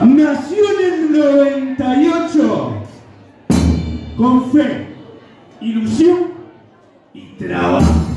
Nació en el 98 con fe, ilusión y trabajo.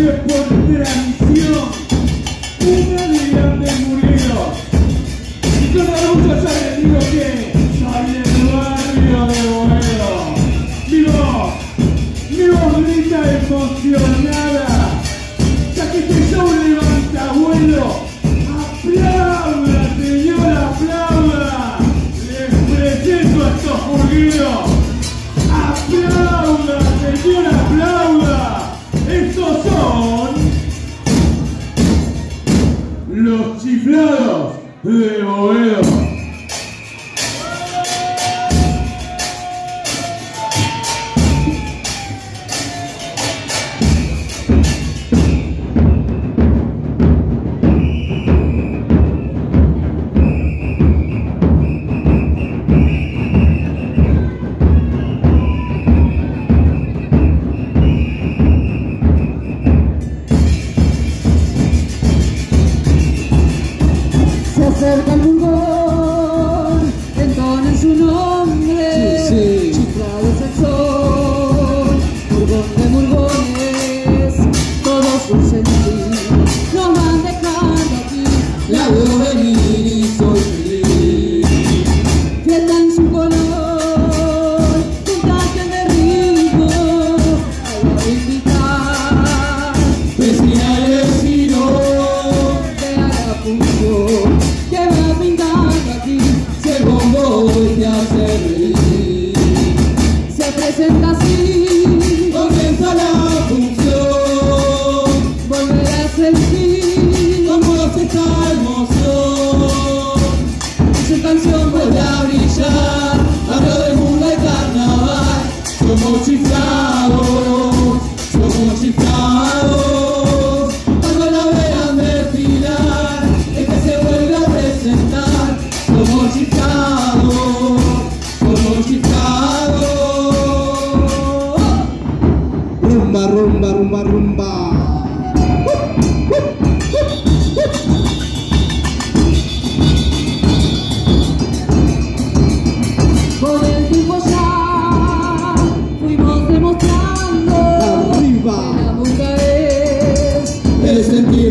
muere por transición. Una de grande murió. Y yo muchos años digo que soy del barrio de Boedo. Mi voz, mi voz grita emocionada. Ya que este levanta vuelo. Aplauda, señora, aplauda. Les presento a estos burgueros. los chiflados de Boedo. Listen este tiempo.